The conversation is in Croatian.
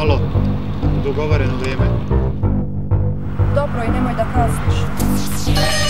malo dogovoreno vrijeme. Dobro i nemoj da kasniš.